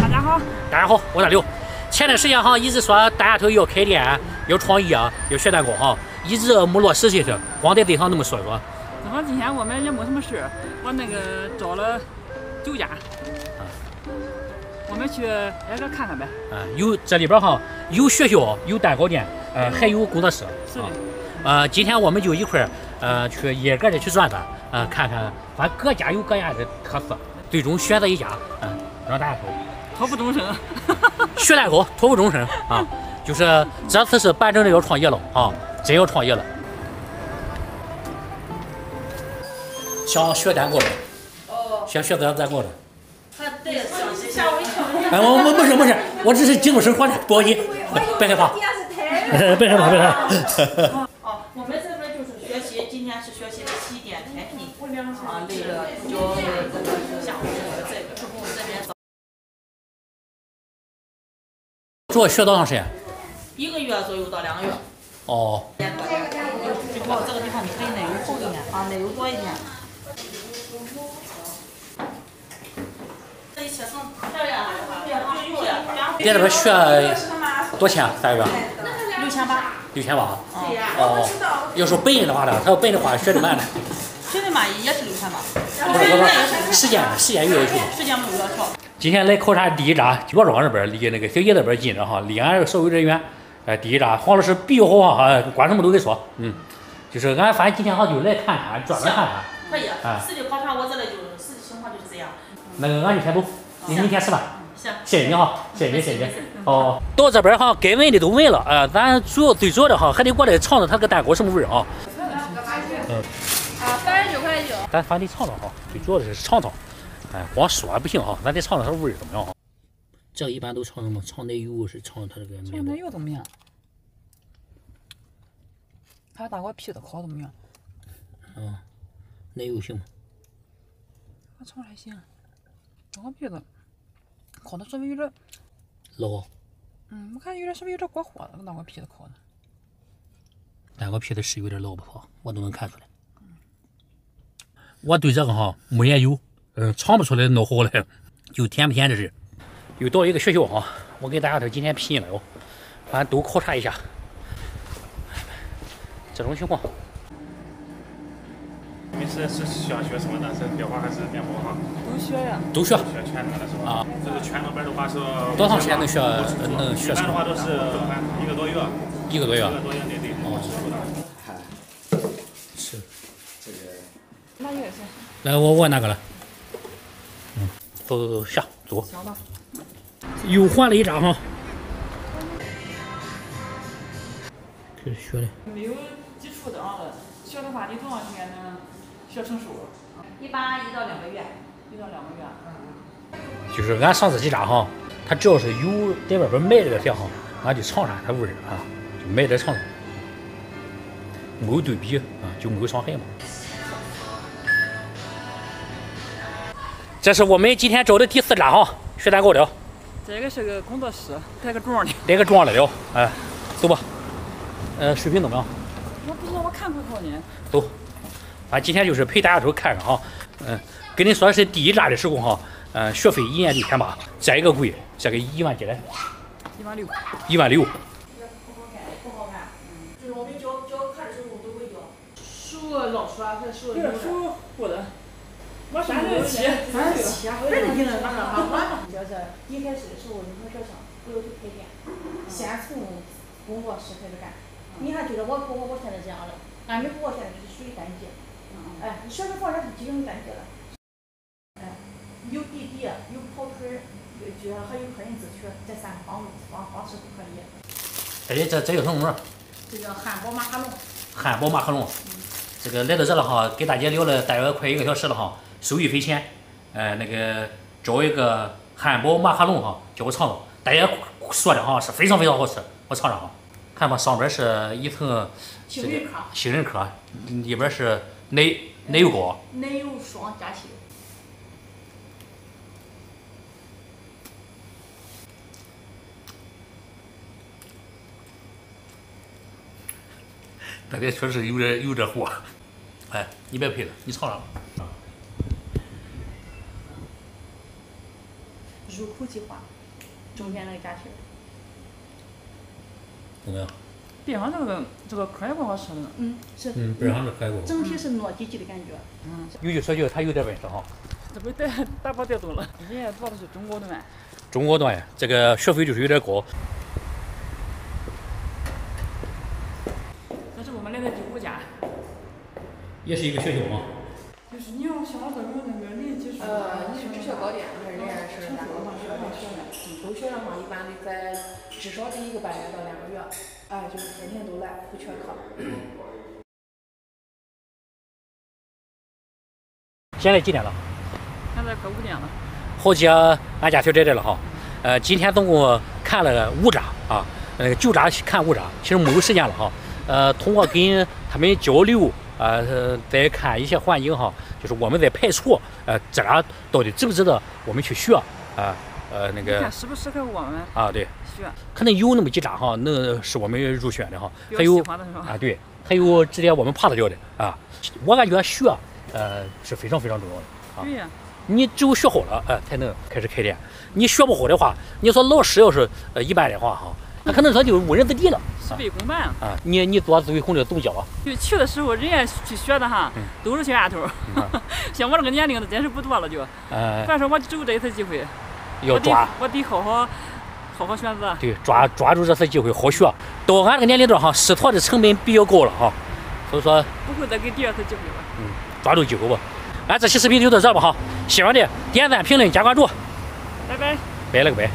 大家好，大家好，我是刘。前段时间哈一直说大丫头要开店，要创业，要学蛋糕哈，一直没落实下去，光在嘴上那么说说。正好今天我们也没什么事，我那个找了九家，我们去挨个看看呗。嗯，有这里边哈有学校，有蛋糕店，呃，还有工作室。是的。呃，今天我们就一块儿呃去一个的去转转，呃，看看，反正各家有各家的特色，最终选择一家，嗯，让大家投。托付终身，学蛋糕，托付终身啊！就是这次是办正的要创业了啊，真要创业了。想学蛋糕的，哦，想学这蛋糕的。他对，吓我一跳。哎，我我没事没事，我只是精神生活的，不好意思，别害怕。别害怕，别害怕。主要学多长时间？一个月左右到两个月。哦。就靠这个地方，你可以奶油厚一点啊，奶油多一点。这一切成漂亮在这边学多钱？大约？六千八。六千八。哦。要说本的话呢，他要本的话学的慢呢。学的慢也是六千八。不是不是，时间时间有要求。时间没有要求。今天来考察第一站岳庄这边，离那个小叶那边近着哈，离俺稍微有点远。哎，第一站黄老师比较好哈，管什么都得说。嗯，就是俺反正今天哈就来看看，转转看看。可以。实地考察我这里就实际情况就是这样。那个俺就先走，你明天吃饭。行。谢谢你哈，谢谢你，谢谢你。哦，到这边哈该问的都问了，啊，咱主要最主要的哈还得过来尝尝它个蛋糕什么味儿啊。嗯。啊，八十九块九。咱反正得尝尝哈，最主要的是尝尝。哎，光说还不行啊，咱得尝尝它味儿怎么样哈。这一般都尝什么？尝奶油是尝它这个尝奶油怎么样？它大锅皮子烤怎么样？嗯，奶油行吗？我尝还行，大锅皮子烤的稍微有点老。嗯，我看有点稍微有点过火了，大锅皮子烤的。大锅皮子是有点老不错，我都能看出来。我对这个哈没研究。嗯，尝不出来弄好了，就甜不甜这是。又到一个学校啊，我给大家这今天拼了哦，反正都考察一下。这种情况。你是是想学什么的？是裱花还是面包哈？都学呀。都学。学全的是吧？啊。这个全能班的话是。多长时间能学？能学成？一般的话都是一个多月。一个多月。一个多月内得哦。是。这个。那也是。来，我问那个了？走走走，下走。又换了一张哈。开始学了。没有基础的啊，学的话你多长时间能学成熟？一般一到两个月，一到两个月。嗯。就是俺上次几张哈，他只要是有在外边卖这个店哈，俺就尝尝它味儿啊，就买点尝尝。没有对比啊，就没有伤害嘛。这是我们今天找的第四站哈，学蛋糕的。这个是个工作室，带个桩的。带个桩的了，哎，走吧。呃，水平怎么样？我不知道，我看看好呢。走，俺今天就是陪大家都看看哈。嗯，跟你说是第一站的时候哈，嗯，学费一年六千八，这一个贵，这个一万几来？一万六。一万六。不好看，不好看。嗯，就是我们教教课的时候都会教。书老出来，还是手有点手不的。我三十七，三十七，反正你能拿上哈。就是一开始的时候，你说这想不要去开店，先从工作室开始干。你还觉得我我我现在这样了，俺们活现在就是属于单节。哎，你学生房也是基本单节了。哎，有弟弟，有跑腿儿，就还有客人自取，这三个方方方式都可以。哎，这这叫什么？这叫汉堡马卡龙。汉堡马卡龙。这个来到这了哈，给大姐聊了大约快一个小时了哈。收益匪浅，呃，那个找一个汉堡马卡龙哈，叫我尝尝。大家说的哈是非常非常好吃，我尝尝哈。看吧，上边是一层杏仁壳，杏仁壳，里边是奶奶油糕，奶油霜夹心。大姐确实有点有点火，哎，你别配了，你尝尝。入口即化，中间那个夹心儿。怎么样？边上这个这个壳也不好吃的，嗯，是。嗯，边上这开过。整体是糯叽叽的感觉。嗯有句说句，它有点味道哈。这不带大包带走了。人家做的是中国端，中国段这个学费就是有点高。这是我们来的第五家。也是一个学校吗？就是你要想这个那个临基础，呃，你是职校高电还是人家是哪个学校学的？都学的话，一般得在至少得一个半月到两个月，哎，就是天天都来，不缺课。现在几点了？现在快五点了。好姐，俺家小姐姐了哈。呃，今天总共看了五扎啊，那个，九扎看五扎，其实没有时间了哈。呃，通过跟他们交流，呃，再看一些环境哈，就是我们在排除，呃，这俩到底值不值得我们去学啊？呃，那个你看适不适合我们啊，对，学？可能有那么几扎哈，能是我们入选的哈，还有？啊，对，还有直接我们 pass 掉的啊。我感觉学，呃，是非常非常重要的啊。对呀，你只有学好了，哎、才能开始开店。你学不好的话，你说老师要是呃一般的话哈，那可能说就误人子弟了事倍功半。啊。你你做自为红的总教啊，就去的时候，人家去学的哈，都是小丫头 儿。像我这个年龄的，真是不多了就。呃，反正我只有这一次机会，要抓我得好好好好选择。对抓抓住这次机会好学。到俺这个年龄段哈，试错的成本比较高了哈，所以说不会再给第二次机会了。嗯抓住机会吧。俺这期视频就到这吧哈，喜欢的点赞、评论、加关注，拜拜。拜了个拜。